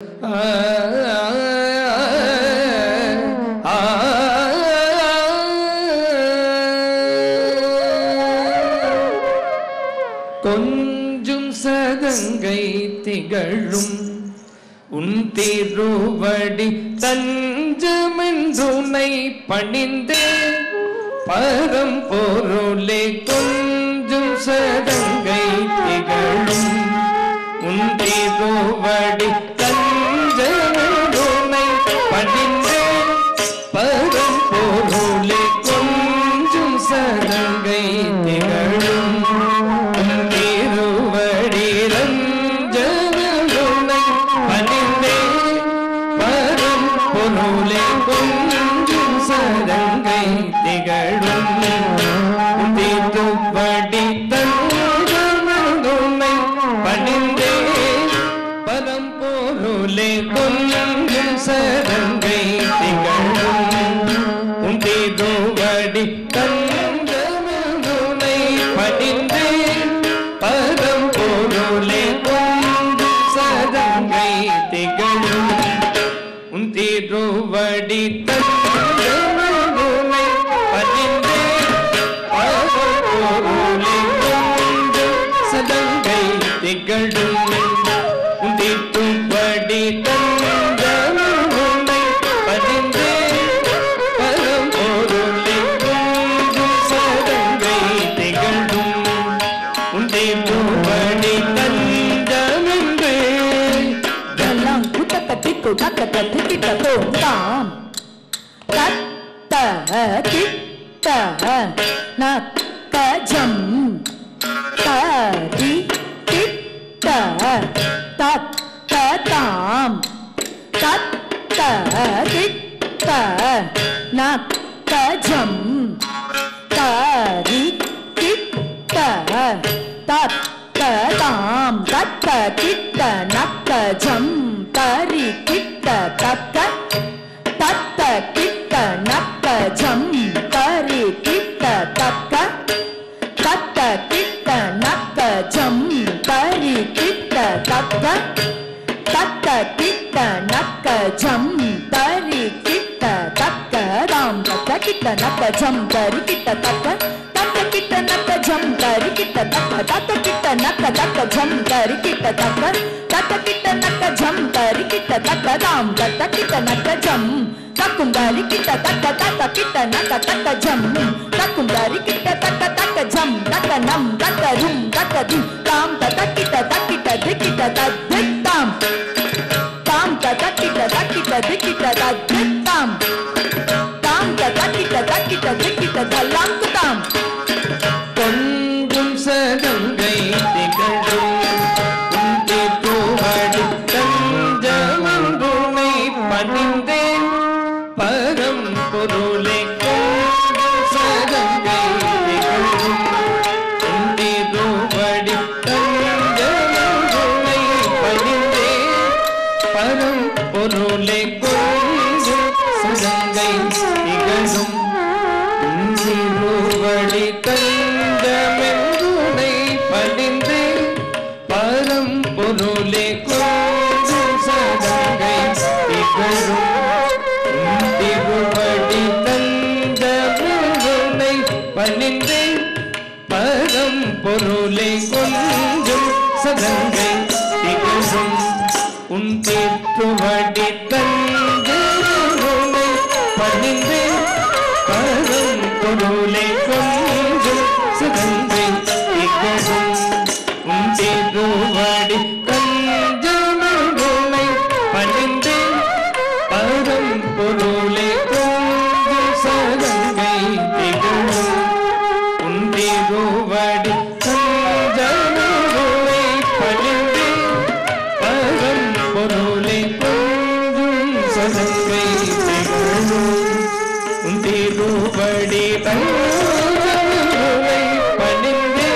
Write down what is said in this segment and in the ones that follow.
கொஞ்சும் சதங்கை திகழும். உன் திருவடி தஞ்சமென்றுனை பணிந்தே பரம்பொருளே கொஞ்சும் சதங்கை திகழும். உன் திருவடி நூலே கொஞ்சும் சரங்கை திகழும். தீட்டுப்படி தன்னை பணிந்தே. பதம் போருளே கொஞ்சும் சரங்கை திகழும். தீதுவடி தன்னை படிந்த జంపరి కిట్ట తక్క తక్క కిట్ట నక్క జంపరి కిట్ట తక్క తక్క కిట్ట నక్క తక్క జంపరి కిట్ట తక్క తక్క కిట్ట నక్క జంపరి కిట్ట తక్క రామ్ తక్క కిట్ట నక్క జం తక్కుందారి కిట్ట తక్క తక్క కిట్ట నక్క తక్క జం తక్కుందారి కిట్ట తక్క తక్క జం తక్క నం తక్క రుం తక్క ది తాం తక్క కిట్ట తక్కిట దిక్కిట తద్దిక్ తాం తాం తక్క కిట్ట తక్కిట దిక్కిట తద్దిక్ తాం ta ta ki ta ta ki ta ta ki ta ta lam ta tam பணிந்து பரம் பொருளை கொஞ்சம் சதங்கை திகழும். உன் தீர்ப்புவடி தந்து பணிந்து பரம் பொருளை கொஞ்சம் சதங்கை திகழும். உன் தீர்ப்புவடி திருவடி தங்களை பணிந்து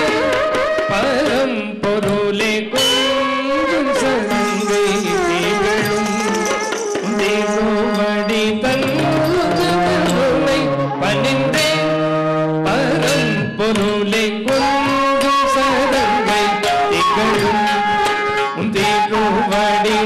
பரம் பொருளே கொஞ்சம் சங்கை திகழும் உன் திருவடி தங்களை பணிந்து பரம் பொருளே கொஞ்சம் சதங்கை திகழும் உன் திருவடி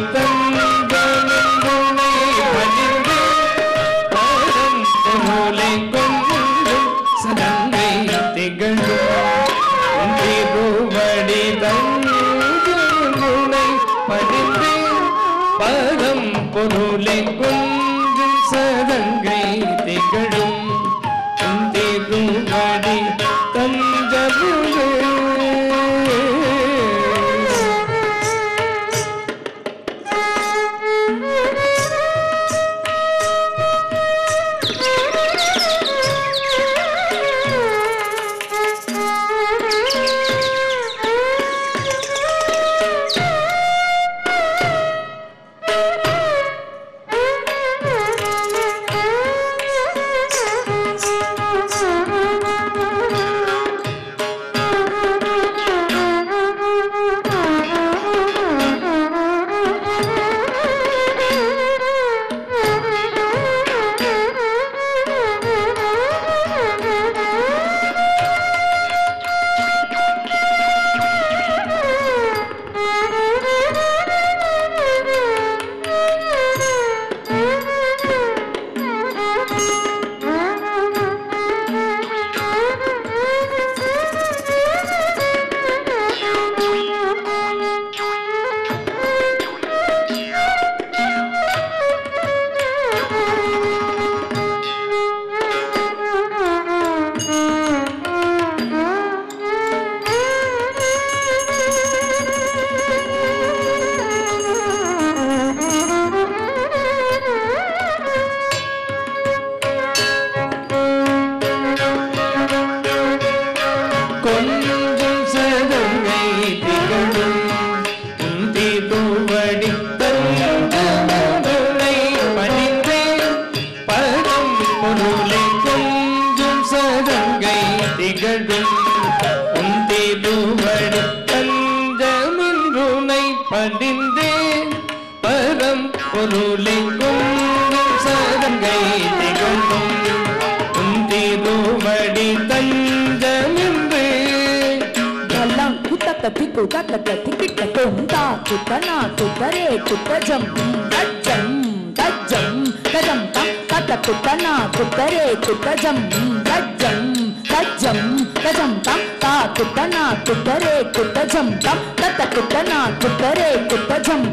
பொருளிங்கும் சதங்கை திகழும் குந்தி தூமடி தஞ்சமிந்து எல்லாம் குத்த கத்தி குத்த கத்தி கிட்ட தொந்தா குத்த நா குத்தரே குத்தஜம் தஜம் தஜம் தஜம் தம் கத்த குத்த நா குத்தரே குத்தஜம் தஜம் தஜம் தஜம் தம் தா குத்த நா குத்தரே குத்தஜம் தம் தத்த குத்த நா குத்தரே குத்தஜம்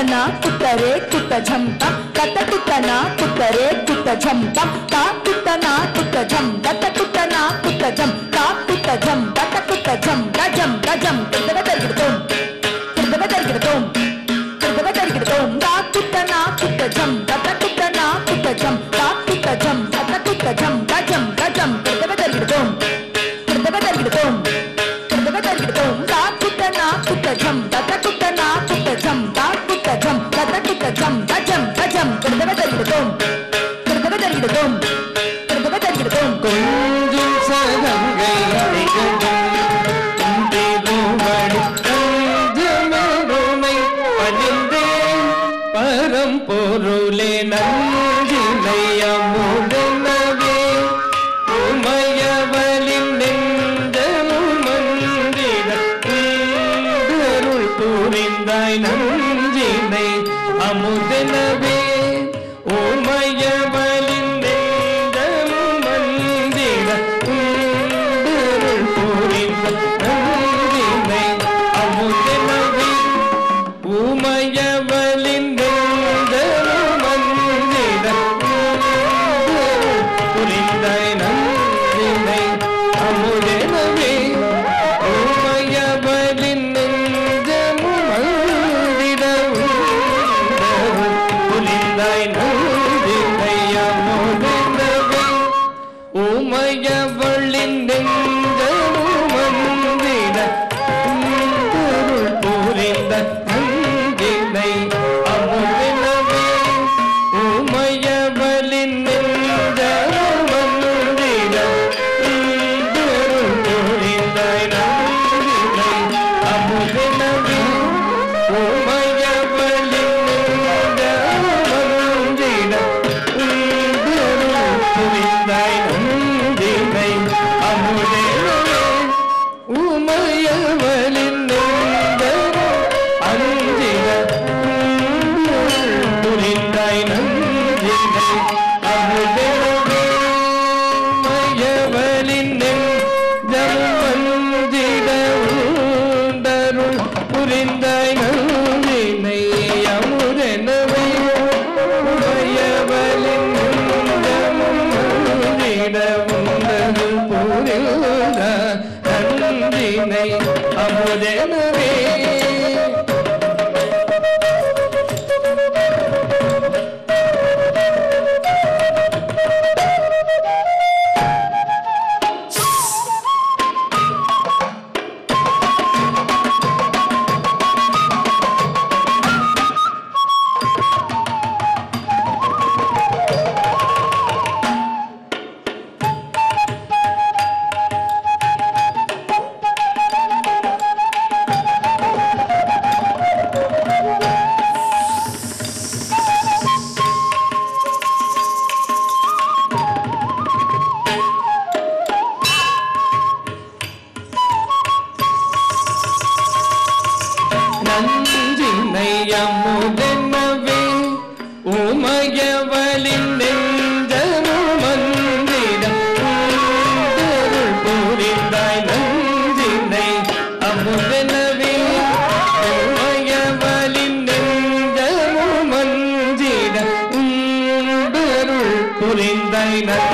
కుతన కుతరే కుతజం తం కత కుతన కుతరే కుతజం తం తా కుతన కుతజం కత కుతన కుతజం తా కుతజం కత కుతజం గజం గజం కిందవ జరిగిడుతోం కిందవ జరిగిడుతోం కిందవ జరిగిడుతోం తా కుతన కుతజం కత కుతన కుతజం Amen. नहीं अब देना भी amen.